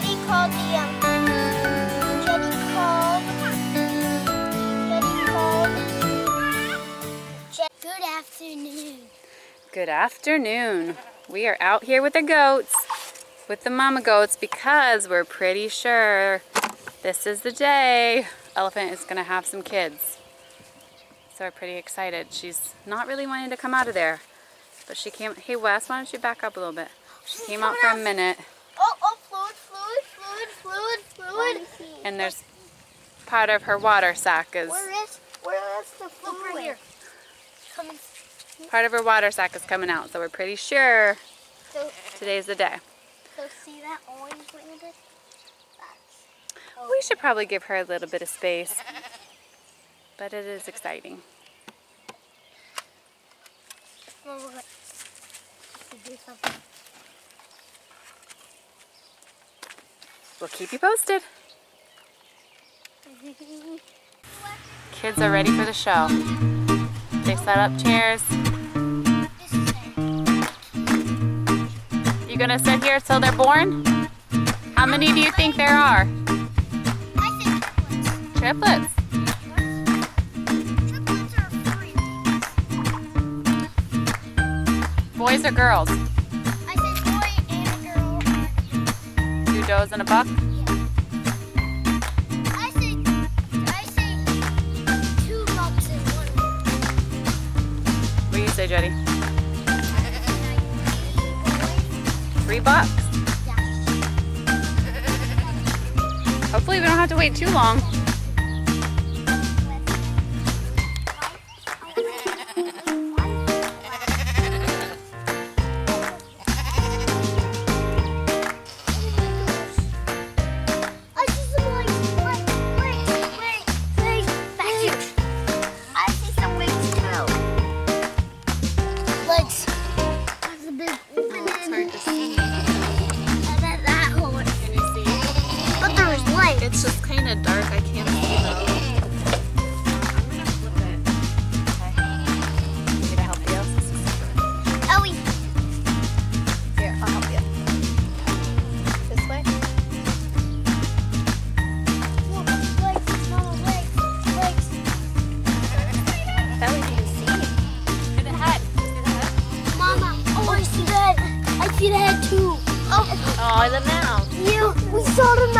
Jetty called the um. Jetty called. Jetty called. Jet- Good afternoon. Good afternoon. We are out here with the goats, with the mama goats, because we're pretty sure this is the day Elephant is gonna have some kids. So we're pretty excited. She's not really wanting to come out of there, but she came, hey Wes, why don't you back up a little bit? She came out for a minute, Oh, oh, fluid, fluid, and there's part of her water sac is, Where is, where is the fluid? Look right here. Coming. part of her water sac is coming out, so we're pretty sure So, today's the day. so see that orange little bit? We should probably give her a little bit of space, but it is exciting. Well, we're gonna- to do something. We'll keep you posted. Kids are ready for the show. They set up chairs. You gonna sit here till they're born? How many do you think there are? Triplets. Boys or girls? Does and a buck? I say, I say two bucks and one. What do you say, Jody? Three bucks. Yeah. Hopefully we don't have to wait too long. Kind of dark. I can't see though. I'm gonna flip it. Okay. Need to help you? Oh, Ellie. Here, I'll help you. This way? Look, legs, legs, legs. That you can see. See the head. See the head? Mama. Oh, I see the head. I see the head too. Oh, Oh, the mouth. you. We saw the mouth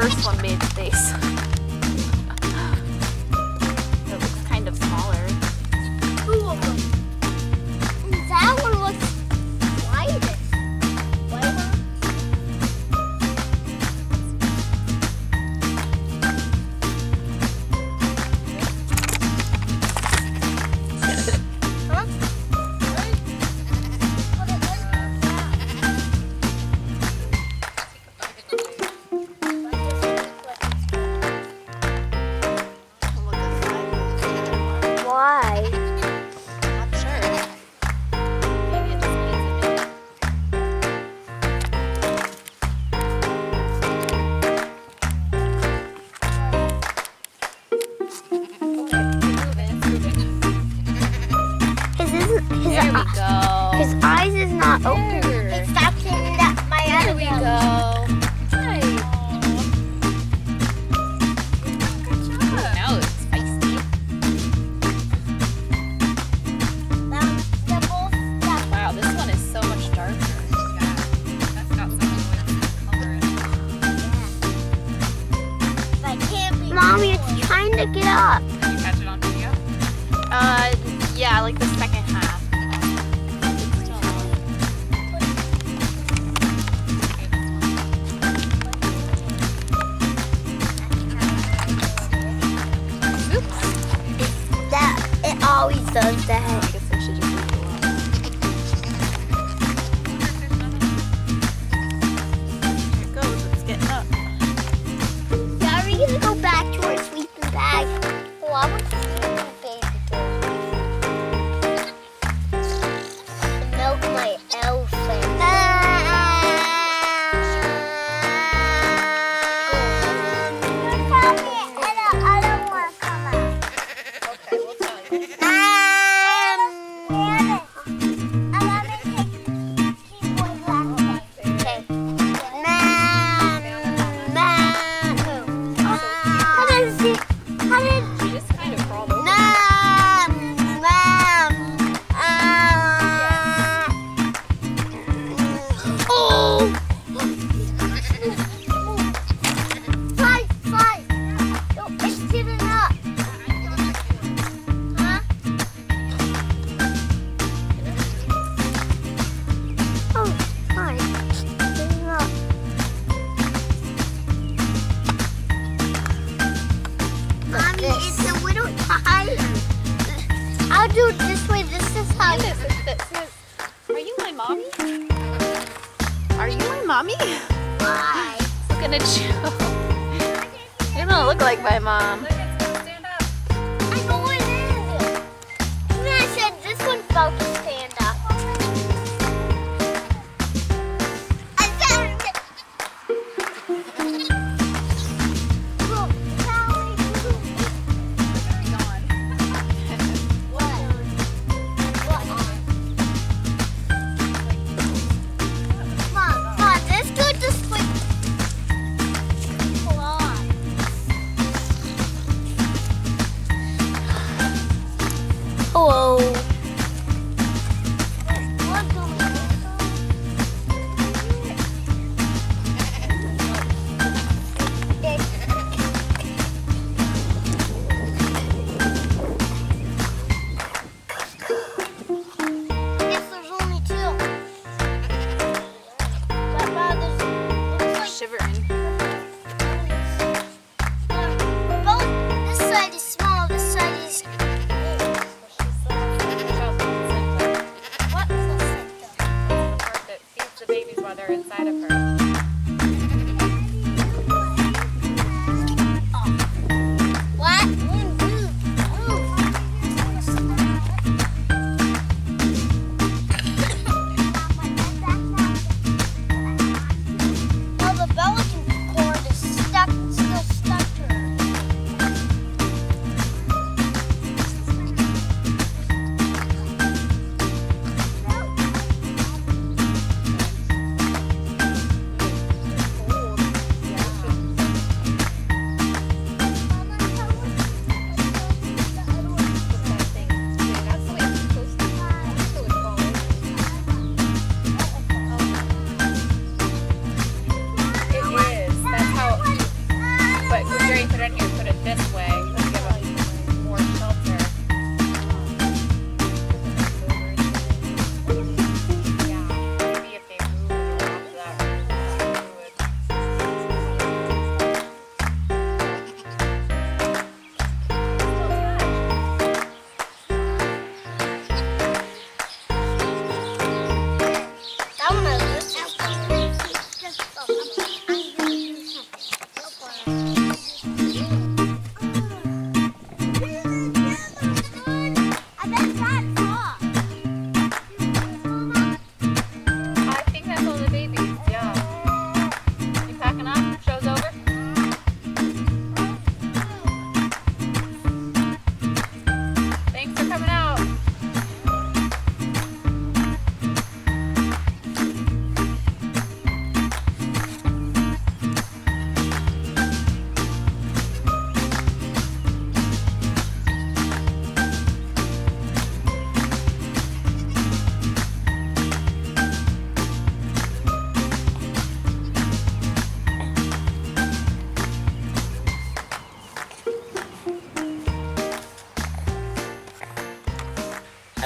first one made the it always does that.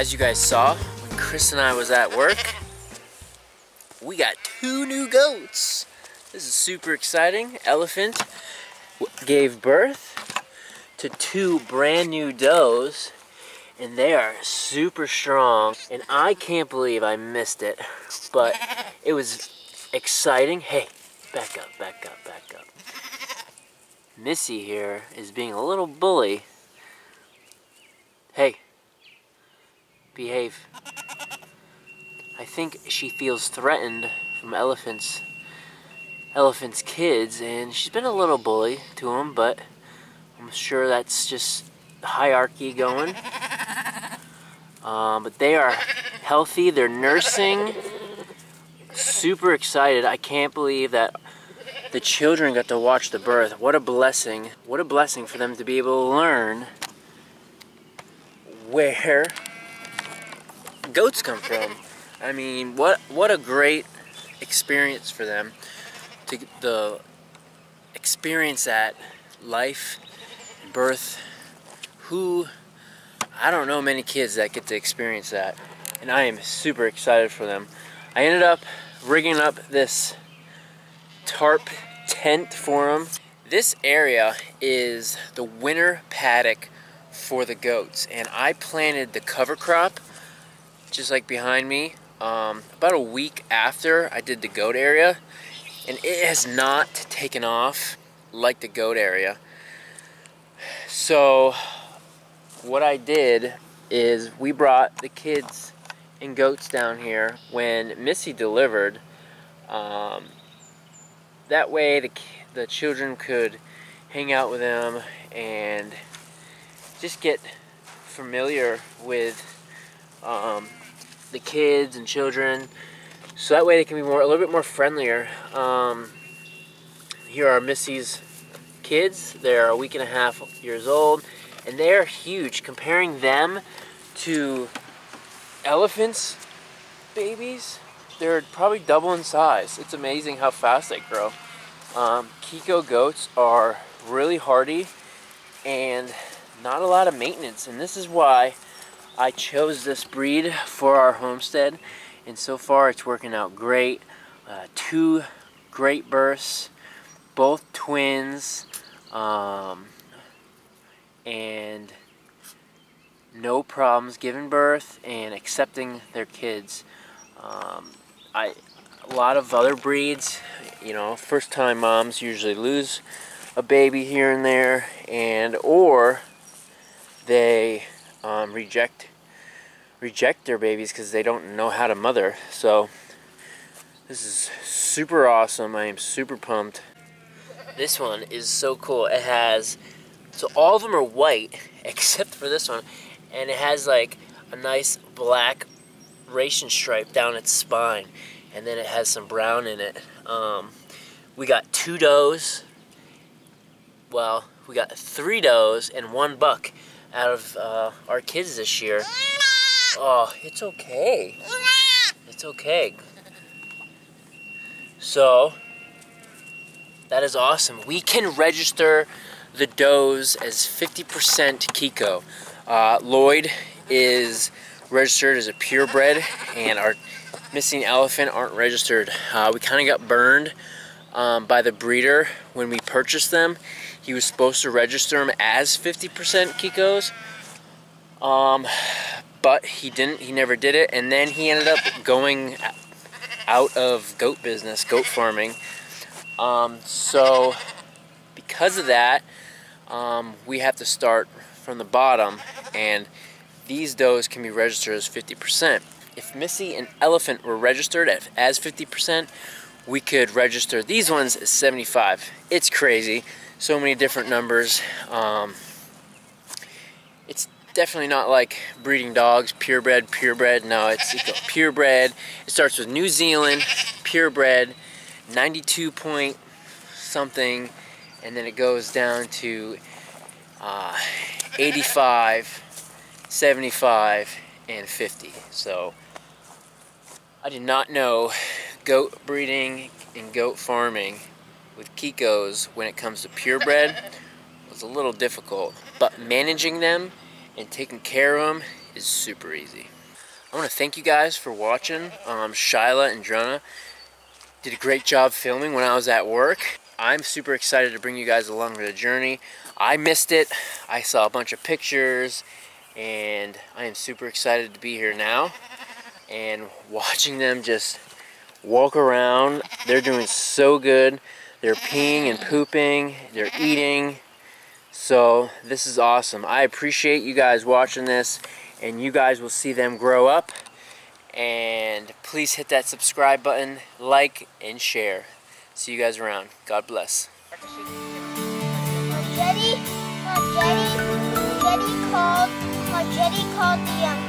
As you guys saw, when Chris and I was at work, we got two new goats. This is super exciting. Elephant gave birth to two brand new does and they are super strong and I can't believe I missed it but it was exciting hey back up back up back up Missy here is being a little bully hey behave I think she feels threatened from elephants elephant's kids and she's been a little bully to them but I'm sure that's just hierarchy going um, but they are healthy. They're nursing. Super excited. I can't believe that the children got to watch the birth. What a blessing. What a blessing for them to be able to learn where goats come from. I mean, what what a great experience for them to the experience that life, birth, who I don't know many kids that get to experience that. And I am super excited for them. I ended up rigging up this tarp tent for them. This area is the winter paddock for the goats. And I planted the cover crop, just like behind me, um, about a week after I did the goat area. And it has not taken off like the goat area. So what I did is we brought the kids and goats down here when Missy delivered. Um, that way the, the children could hang out with them and just get familiar with um, the kids and children so that way they can be more a little bit more friendlier um, here are Missy's kids they're a week and a half years old and they are huge. Comparing them to elephants, babies, they're probably double in size. It's amazing how fast they grow. Um, Kiko goats are really hardy and not a lot of maintenance, and this is why I chose this breed for our homestead. And so far, it's working out great. Uh, two great births, both twins. Um, and no problems giving birth and accepting their kids. Um, I a lot of other breeds, you know, first time moms usually lose a baby here and there, and or they um, reject reject their babies because they don't know how to mother. So this is super awesome. I am super pumped. This one is so cool. It has so all of them are white except for this one. And it has like a nice black racing stripe down its spine. And then it has some brown in it. Um, we got two does. Well, we got three does and one buck out of uh, our kids this year. Oh, it's okay. It's okay. So, that is awesome. We can register the does as 50% Kiko. Uh, Lloyd is registered as a purebred, and our Missy and elephant aren't registered. Uh, we kind of got burned um, by the breeder when we purchased them. He was supposed to register them as 50% Kikos, um, but he didn't. He never did it, and then he ended up going out of goat business, goat farming. Um, so because of that, um, we have to start from the bottom and these does can be registered as 50%. If Missy and Elephant were registered as 50%, we could register these ones as 75. It's crazy. So many different numbers. Um, it's definitely not like breeding dogs, purebred, purebred. No, it's, it's purebred. It starts with New Zealand, purebred, 92 point something and then it goes down to uh, 85, 75, and 50. So I did not know goat breeding and goat farming with Kikos when it comes to purebred was a little difficult, but managing them and taking care of them is super easy. I want to thank you guys for watching. Um, Shyla and Drona did a great job filming when I was at work. I'm super excited to bring you guys along for the journey. I missed it. I saw a bunch of pictures and I am super excited to be here now and watching them just walk around. They're doing so good. They're peeing and pooping. They're eating. So this is awesome. I appreciate you guys watching this and you guys will see them grow up. And please hit that subscribe button, like, and share. See you guys around. God bless. Jetty, Jetty, Jetty called, Jetty called the